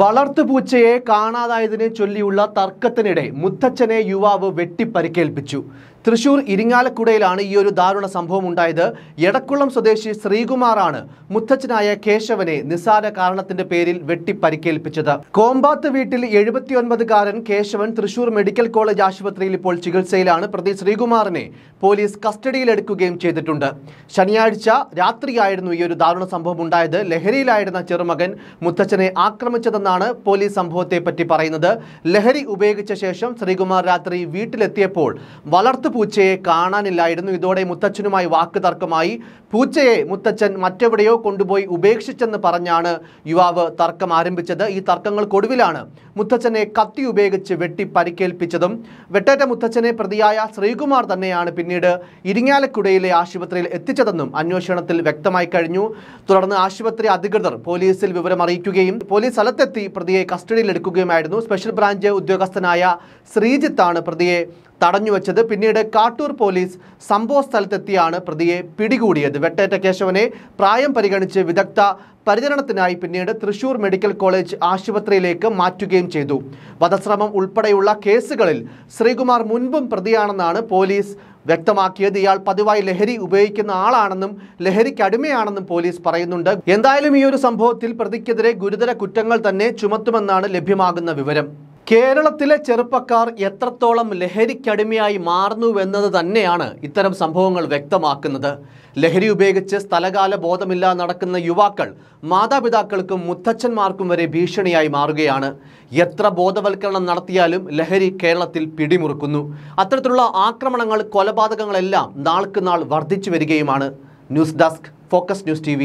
വളർത്തുപൂച്ചയെ കാണാതായതിനെ ചൊല്ലിയുള്ള തർക്കത്തിനിടെ മുത്തച്ഛനെ യുവാവ് വെട്ടിപ്പരിക്കേൽപ്പിച്ചു. തൃശൂർ ഇരിങ്ങാലക്കുടയിലാണ് ഈ ഒരു ദാരുണ സംഭവം ഉണ്ടായത്. എടക്കുളം സ്വദേശി ശ്രീകുമാറാണ് മുത്തച്ഛനായ കേശവനെ നിസ്സാര കാരണത്തിന്റെ പേരിൽ വെട്ടിപ്പരിക്കേൽപ്പിച്ചത്. കോമ്പാത്ത് വീട്ടിൽ എഴുപത്തിയൊൻപതുകാരൻ കേശവൻ തൃശൂർ മെഡിക്കൽ കോളേജ് ആശുപത്രിയിൽ ഇപ്പോൾ ചികിത്സയിലാണ്. പ്രതി ശ്രീകുമാറിനെ പോലീസ് കസ്റ്റഡിയിലെടുക്കുകയും ചെയ്തിട്ടുണ്ട്. ശനിയാഴ്ച രാത്രിയായിരുന്നു ഈ ഒരു ദാരുണ സംഭവം ഉണ്ടായത്. ലഹരിയിലായിരുന്ന ചെറുമകൻ മുത്തച്ഛനെ ആക്രമിച്ചതെന്നാണ് പോലീസ് സംഭവത്തെ പറ്റി പറയുന്നത്. ലഹരി ഉപയോഗിച്ച ശേഷം ശ്രീകുമാർ രാത്രി വീട്ടിലെത്തിയപ്പോൾ വളർത്തു പൂച്ചയെ കാണാനില്ലായിരുന്നു. ഇതോടെ മുത്തച്ഛനുമായി വാക്ക് തർക്കമായി പൂച്ചയെ മുത്തച്ഛൻ മറ്റെവിടെയോ കൊണ്ടുപോയി ഉപേക്ഷിച്ചെന്ന് പറഞ്ഞാണ് യുവാവ് തർക്കം ആരംഭിച്ചത്. ഈ തർക്കങ്ങൾക്കൊടുവിലാണ് മുത്തച്ഛനെ കത്തി ഉപയോഗിച്ച് വെട്ടി പരിക്കേൽപ്പിച്ചതും. വെട്ടേറ്റ മുത്തച്ഛനെ പ്രതിയായ ശ്രീകുമാർ തന്നെയാണ് പിന്നീട് ഇരിങ്ങാലക്കുടയിലെ ആശുപത്രിയിൽ എത്തിച്ചതെന്നും അന്വേഷണത്തിൽ വ്യക്തമായി കഴിഞ്ഞു. തുടർന്ന് ആശുപത്രി അധികൃതർ പോലീസിൽ വിവരം അറിയിക്കുകയും പോലീസ് സ്ഥലത്തെത്തി പ്രതിയെ കസ്റ്റഡിയിലെടുക്കുകയുമായിരുന്നു. സ്പെഷ്യൽ ബ്രാഞ്ച് ഉദ്യോഗസ്ഥനായ ശ്രീജിത്താണ് പ്രതിയെ തടഞ്ഞുവെച്ചത് പിന്നീട് കാട്ടൂർ പോലീസ് സംഭവ സ്ഥലത്തെത്തിയാണ് പ്രതിയെ പിടികൂടിയത്. വെട്ടേറ്റ കേശവനെ പ്രായം പരിഗണിച്ച് വിദഗ്ധ പരിചരണത്തിനായി പിന്നീട് തൃശൂർ മെഡിക്കൽ കോളേജ് ആശുപത്രിയിലേക്ക് മാറ്റുകയും ചെയ്തു. വധശ്രമം ഉൾപ്പെടെയുള്ള കേസുകളിൽ ശ്രീകുമാർ മുൻപും പ്രതിയാണെന്നാണ് പോലീസ് വ്യക്തമാക്കിയത്. ഇയാൾ പതിവായി ലഹരി ഉപയോഗിക്കുന്ന ആളാണെന്നും ലഹരിക്ക് അടിമയാണെന്നും പോലീസ് പറയുന്നുണ്ട്. എന്തായാലും ഈ ഒരു സംഭവത്തിൽ പ്രതിക്കെതിരെ ഗുരുതര കുറ്റങ്ങൾ തന്നെ ചുമത്തുമെന്നാണ് ലഭ്യമാകുന്ന വിവരം. കേരളത്തിലെ ചെറുപ്പക്കാർ എത്രത്തോളം ലഹരിക്കടിമയായി മാറുന്നുവെന്നത് തന്നെയാണ് ഇത്തരം സംഭവങ്ങൾ വ്യക്തമാക്കുന്നത്. ലഹരി ഉപയോഗിച്ച് സ്ഥലകാല ബോധമില്ലാ നടക്കുന്ന യുവാക്കൾ മാതാപിതാക്കൾക്കും മുത്തച്ഛന്മാർക്കും വരെ ഭീഷണിയായി മാറുകയാണ്. എത്ര ബോധവൽക്കരണം നടത്തിയാലും ലഹരി കേരളത്തിൽ പിടിമുറുക്കുന്നു. അത്തരത്തിലുള്ള ആക്രമണങ്ങൾ കൊലപാതകങ്ങളെല്ലാം നാൾക്ക് നാൾ വർദ്ധിച്ചു വരികയുമാണ്. News desk focus news T